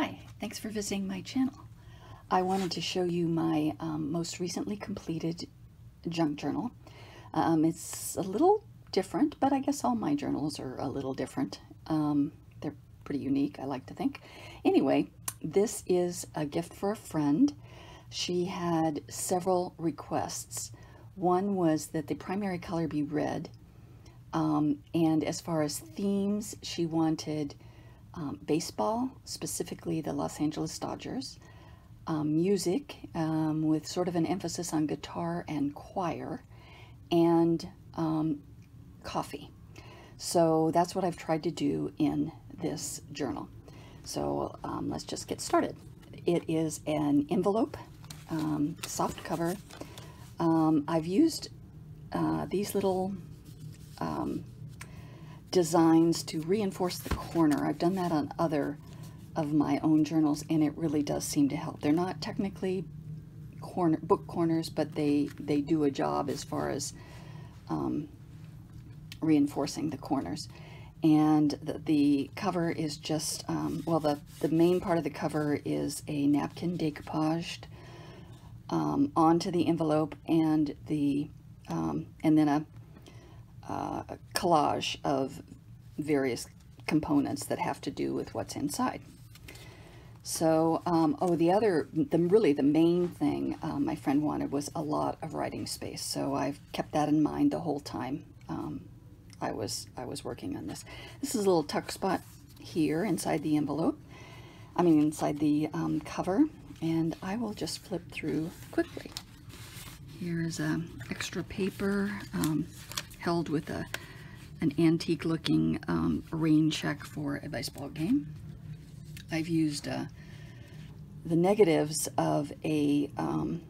Hi, thanks for visiting my channel. I wanted to show you my um, most recently completed junk journal. Um, it's a little different, but I guess all my journals are a little different. Um, they're pretty unique, I like to think. Anyway, this is a gift for a friend. She had several requests. One was that the primary color be red, um, and as far as themes, she wanted um, baseball, specifically the Los Angeles Dodgers, um, music um, with sort of an emphasis on guitar and choir, and um, coffee. So that's what I've tried to do in this journal. So um, let's just get started. It is an envelope, soft cover. I've used uh, these little um, designs to reinforce the corner. I've done that on other of my own journals and it really does seem to help. They're not technically corner book corners, but they, they do a job as far as um, reinforcing the corners. And the, the cover is just, um, well, the, the main part of the cover is a napkin decoupaged um, onto the envelope and the um, and then a uh, collage of various components that have to do with what's inside. So, um, oh, the other, the, really the main thing um, my friend wanted was a lot of writing space. So I've kept that in mind the whole time um, I was I was working on this. This is a little tuck spot here inside the envelope. I mean, inside the um, cover. And I will just flip through quickly. Here's a extra paper. Um, held with a an antique looking um, rain check for a baseball game. I've used uh, the negatives of a um,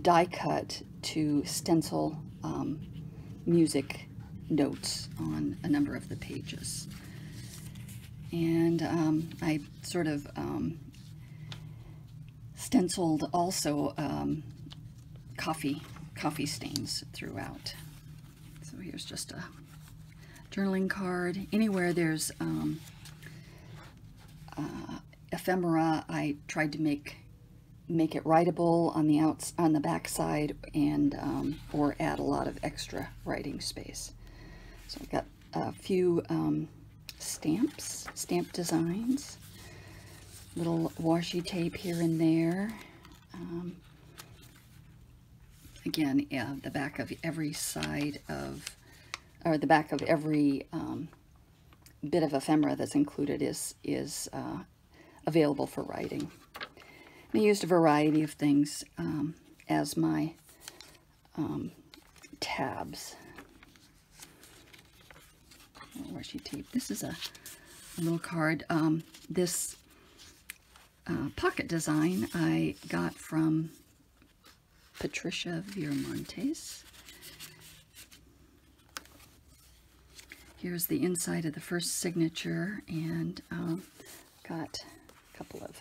die cut to stencil um, music notes on a number of the pages. And um, I sort of um, stenciled also um, coffee coffee stains throughout here's just a journaling card. Anywhere there's um, uh, ephemera, I tried to make make it writable on the outs on the back side and um, or add a lot of extra writing space. So I've got a few um, stamps, stamp designs, little washi tape here and there. Um, again, yeah, the back of every side of or the back of every um, bit of ephemera that's included is, is uh, available for writing. I used a variety of things um, as my um, tabs. Washi tape. This is a, a little card. Um, this uh, pocket design I got from Patricia Viramontes. Here's the inside of the first signature and um, got a couple of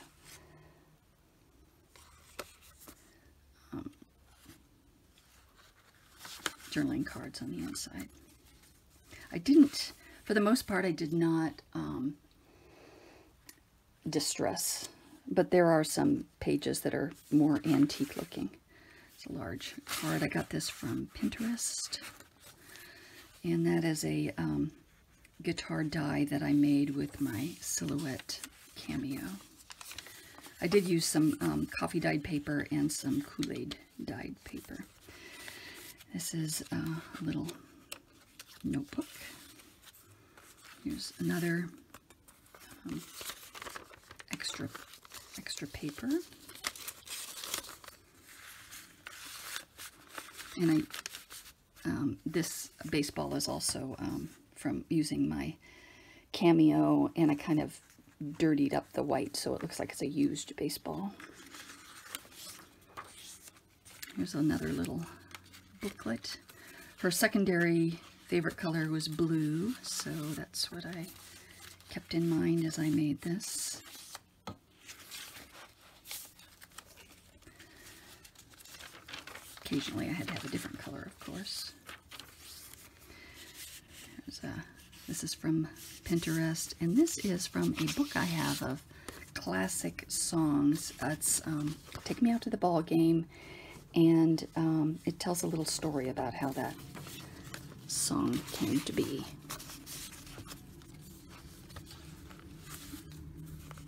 um, journaling cards on the inside. I didn't, for the most part, I did not um, distress, but there are some pages that are more antique looking. It's a large card. I got this from Pinterest. And that is a um, guitar die that I made with my Silhouette Cameo. I did use some um, coffee dyed paper and some Kool-Aid dyed paper. This is a little notebook. Here's another um, extra extra paper. And I um, this baseball is also um, from using my Cameo, and I kind of dirtied up the white so it looks like it's a used baseball. Here's another little booklet. Her secondary favorite color was blue, so that's what I kept in mind as I made this. Occasionally I had to have a different color, of course. A, this is from Pinterest, and this is from a book I have of classic songs. It's um, Take Me Out to the Ball Game, and um, it tells a little story about how that song came to be.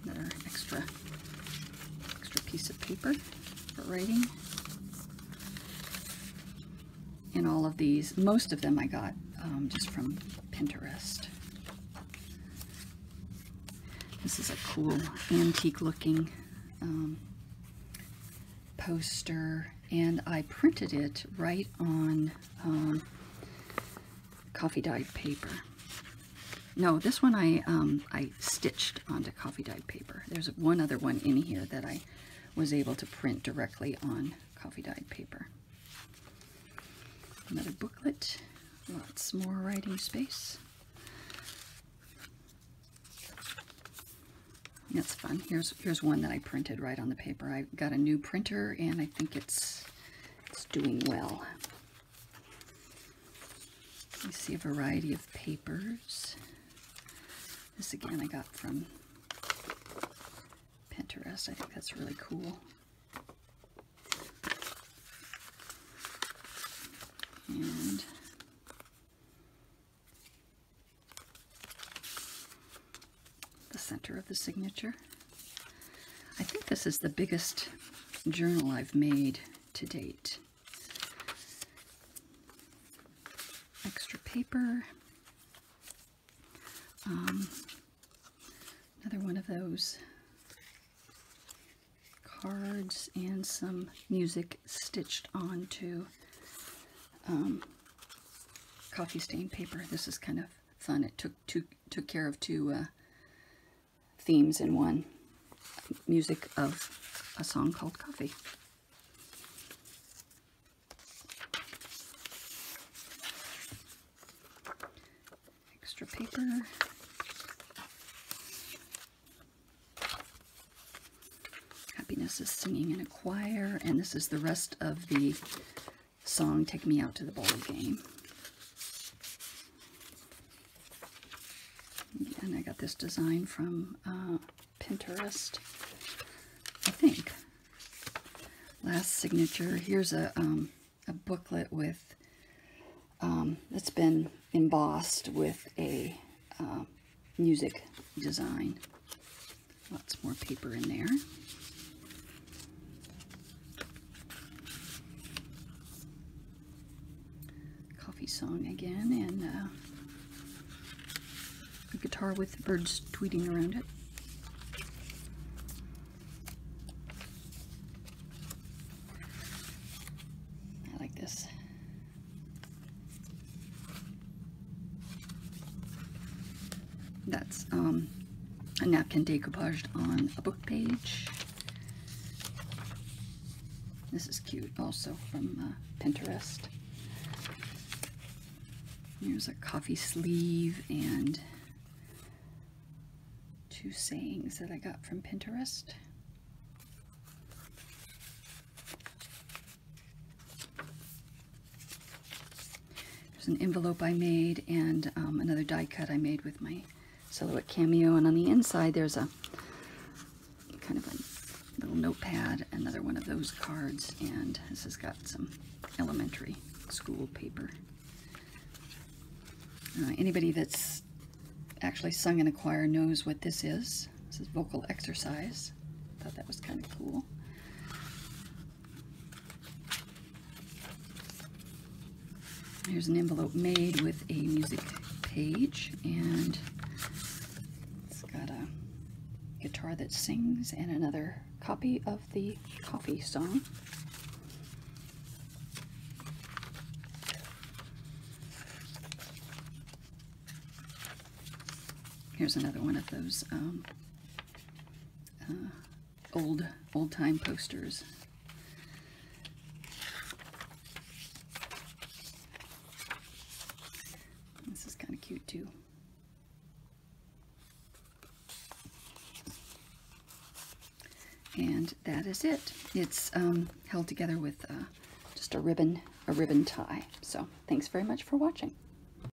Another extra, extra piece of paper for writing. And all of these, most of them I got um, just from Pinterest. This is a cool antique looking um, poster and I printed it right on um, coffee dyed paper. No, this one I, um, I stitched onto coffee dyed paper. There's one other one in here that I was able to print directly on coffee dyed paper. Another booklet, lots more writing space. That's fun. Here's here's one that I printed right on the paper. I got a new printer and I think it's it's doing well. You see a variety of papers. This again I got from Pinterest. I think that's really cool. The center of the signature. I think this is the biggest journal I've made to date. Extra paper. Um, another one of those cards and some music stitched onto um, coffee stain paper. This is kind of fun. It took two, took care of two uh, themes in one. Music of a song called Coffee. Extra paper. Happiness is singing in a choir, and this is the rest of the song Take Me Out to the Ball Game. And I got this design from uh, Pinterest, I think. Last signature, here's a, um, a booklet with, um, that's been embossed with a uh, music design. Lots more paper in there. Coffee song again, and uh, a guitar with birds tweeting around it. I like this. That's um, a napkin decoupaged on a book page. This is cute, also from uh, Pinterest. Here's a coffee sleeve and two sayings that I got from Pinterest. There's an envelope I made and um, another die cut I made with my Silhouette Cameo. And on the inside there's a kind of a little notepad, another one of those cards. And this has got some elementary school paper. Uh, anybody that's actually sung in a choir knows what this is. This is vocal exercise. Thought that was kind of cool. Here's an envelope made with a music page and it's got a guitar that sings and another copy of the coffee song. Here's another one of those um, uh, old old time posters. This is kind of cute too. And that is it. It's um, held together with uh, just a ribbon, a ribbon tie. So thanks very much for watching.